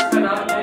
Stand up.